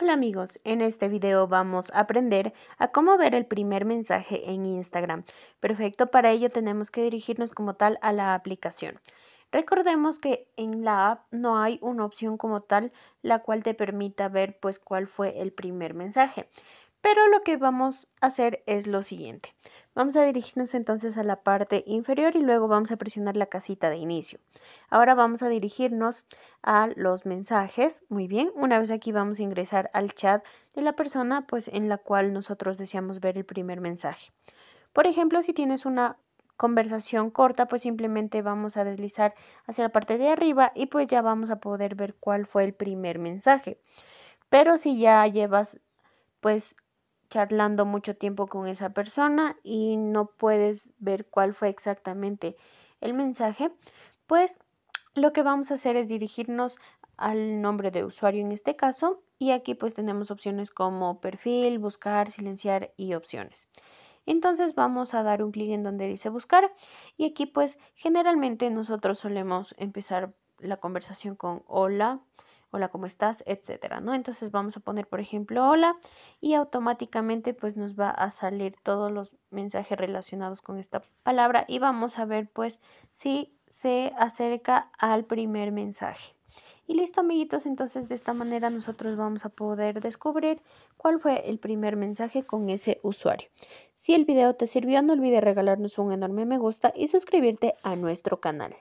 Hola amigos, en este video vamos a aprender a cómo ver el primer mensaje en Instagram. Perfecto, para ello tenemos que dirigirnos como tal a la aplicación. Recordemos que en la app no hay una opción como tal la cual te permita ver pues cuál fue el primer mensaje. Pero lo que vamos a hacer es lo siguiente. Vamos a dirigirnos entonces a la parte inferior y luego vamos a presionar la casita de inicio. Ahora vamos a dirigirnos a los mensajes. Muy bien, una vez aquí vamos a ingresar al chat de la persona pues en la cual nosotros deseamos ver el primer mensaje. Por ejemplo, si tienes una conversación corta, pues simplemente vamos a deslizar hacia la parte de arriba y pues ya vamos a poder ver cuál fue el primer mensaje. Pero si ya llevas pues charlando mucho tiempo con esa persona y no puedes ver cuál fue exactamente el mensaje, pues lo que vamos a hacer es dirigirnos al nombre de usuario en este caso y aquí pues tenemos opciones como perfil, buscar, silenciar y opciones. Entonces vamos a dar un clic en donde dice buscar y aquí pues generalmente nosotros solemos empezar la conversación con hola, hola, ¿cómo estás? etcétera, ¿no? Entonces vamos a poner, por ejemplo, hola y automáticamente pues nos va a salir todos los mensajes relacionados con esta palabra y vamos a ver pues si se acerca al primer mensaje. Y listo amiguitos, entonces de esta manera nosotros vamos a poder descubrir cuál fue el primer mensaje con ese usuario. Si el video te sirvió, no olvides regalarnos un enorme me gusta y suscribirte a nuestro canal.